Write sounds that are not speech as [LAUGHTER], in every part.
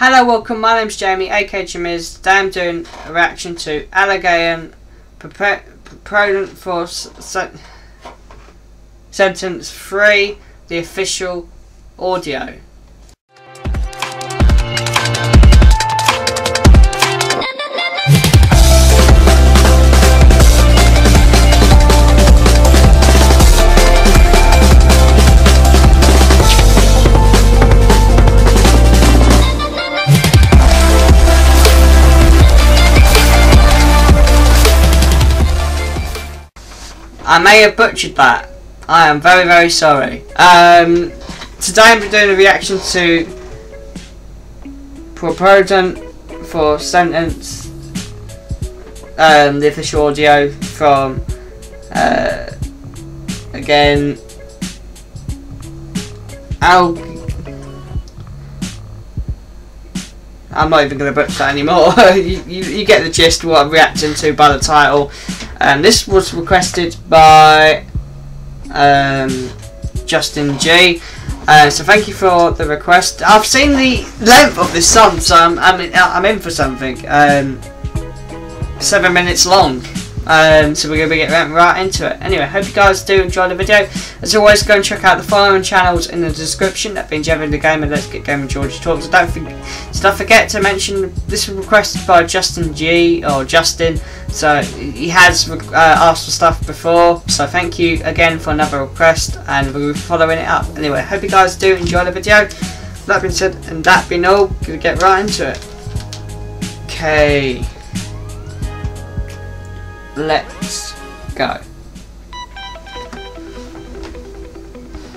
Hello, welcome. My name's Jamie, aka Jamizz. Today I'm doing a reaction to Allegaeon Proponent for se Sentience 3, the official audio. I may have butchered that. I am very, very sorry. Um, today I'm doing a reaction to Proponent for Sentience, um, the official audio from, uh, again, Al. I'm not even going to butcher that anymore. [LAUGHS] you, you, you get the gist what I'm reacting to by the title. And this was requested by um, Justin G. Uh, so thank you for the request. I've seen the length of this song, so I'm, I'm, in, I'm in for something. Um, seven minutes long. Um, so we're going to be getting right into it. Anyway, hope you guys do enjoy the video. As always, go and check out the following channels in the description. That being Javier the Gamer, Let's Get Gaming George Talks. So don't, forget, so don't forget to mention this was requested by Justin G or Justin. So he has uh, asked for stuff before. So thank you again for another request and we're following it up. Anyway, hope you guys do enjoy the video. That being said, and that being all, gonna get right into it. Okay. Let's go.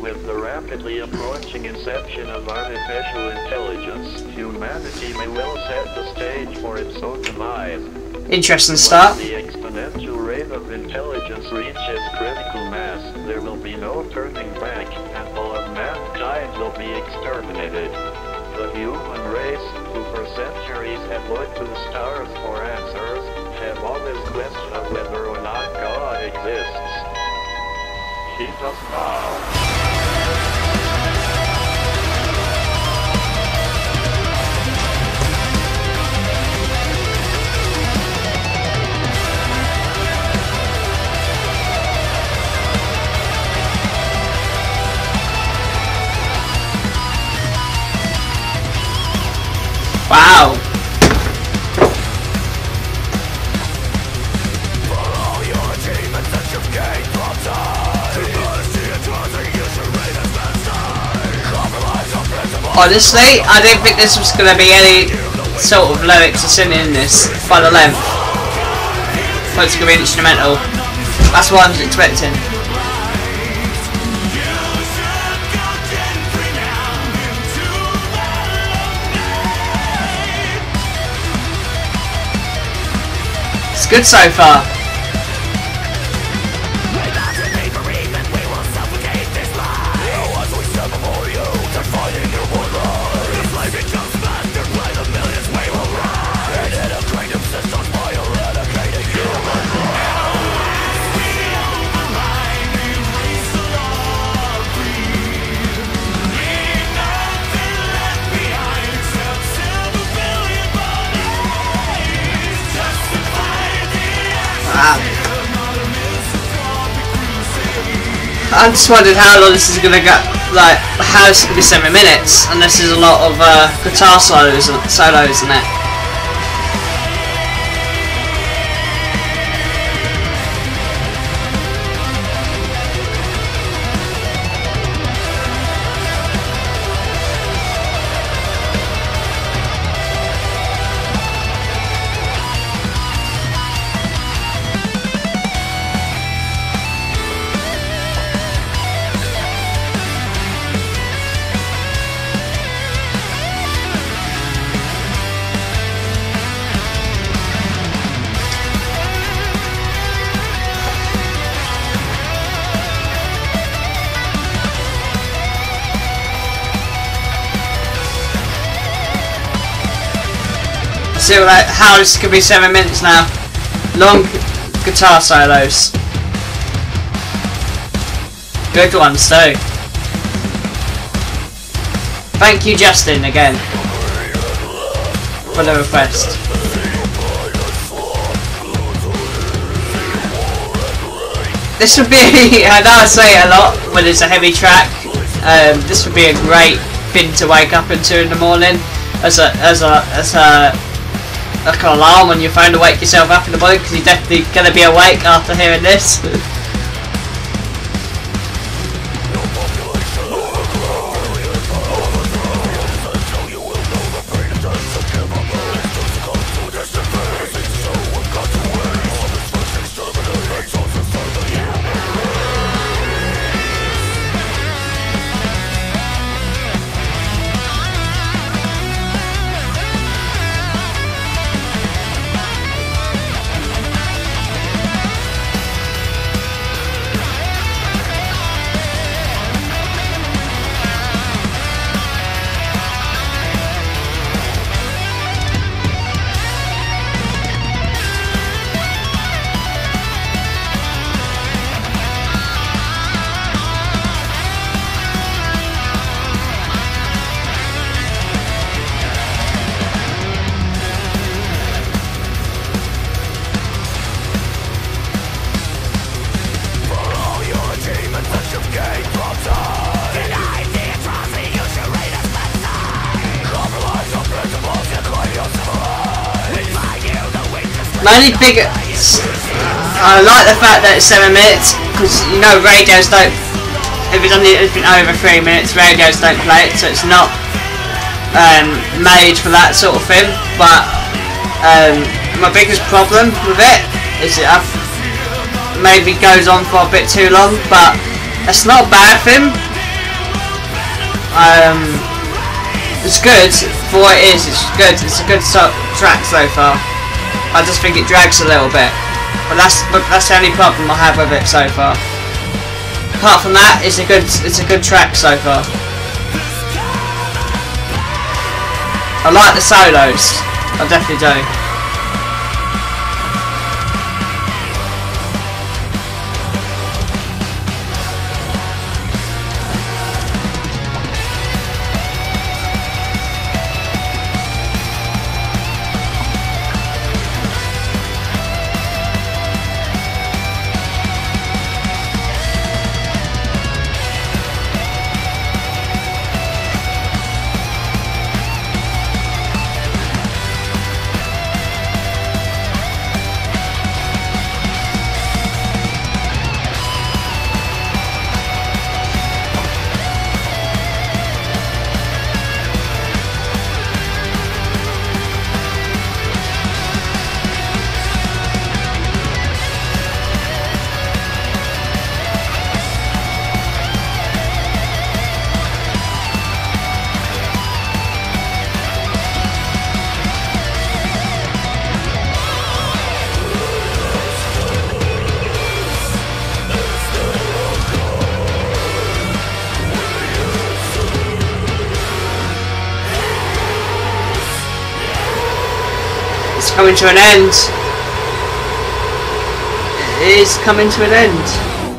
With the rapidly approaching inception of artificial intelligence, humanity may well set the stage for its own demise. Interesting start. When the exponential rate of intelligence reaches critical mass, there will be no turning back, and all of mankind will be exterminated. The human race, who for centuries have looked to the stars for answers, have always questioned whether or not God exists. Keep us now. Honestly, I didn't think this was going to be any sort of lyrics or singing in this by the length. But it's going to be instrumental. That's what I was expecting. It's good so far. I just wondered how long this is gonna go. Like, how it's gonna be seven minutes, and this is a lot of uh, guitar solos, solos in it. See what how this could be seven minutes now. Long guitar solos. Good ones too. Thank you Justin again. for the request. This would be, [LAUGHS] I know I say it a lot when it's a heavy track, um, this would be a great thing to wake up into in the morning as a, as a, as a, like an alarm your phone to wake yourself up in the morning because you're definitely going to be awake after hearing this. [LAUGHS] My only big... I like the fact that it's 7 minutes, because you know radios don't... If it's only it's been over 3 minutes, radios don't play it, so it's not um, made for that sort of thing, but um, my biggest problem with it is I've maybe goes on for a bit too long, but it's not a bad thing. Um, it's good for what it is. It's good. It's a good so track so far. I just think it drags a little bit. But that's but that's the only problem I have with it so far. Apart from that, it's a good it's a good track so far. I like the solos. I definitely do. Coming to an end. It is coming to an end.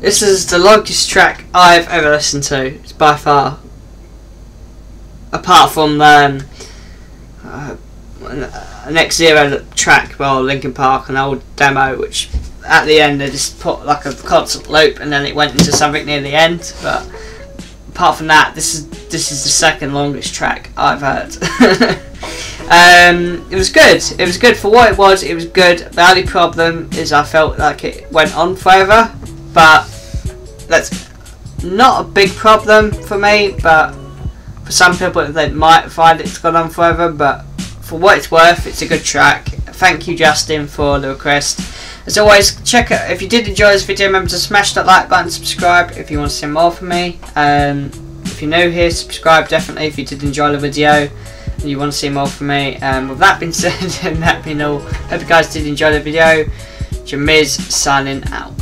This is the longest track I've ever listened to. It's by far. Apart from um, uh, X Zero track, well, Linkin Park, an old demo, which at the end they just put like a constant loop, and then it went into something near the end. But apart from that, this is this is the second longest track I've heard. [LAUGHS] um, it was good. It was good for what it was. It was good. The only problem is I felt like it went on forever, but that's not a big problem for me. But for some people, they might find it's gone on forever. But for what it's worth, it's a good track. Thank you, Justin, for the request. As always, check it if you did enjoy this video. Remember to smash that like button, subscribe if you want to see more from me. Um, if you're new here, subscribe definitely if you did enjoy the video you want to see more from me. Um, with that being [LAUGHS] said and that being all, hope you guys did enjoy the video. Jamizz signing out.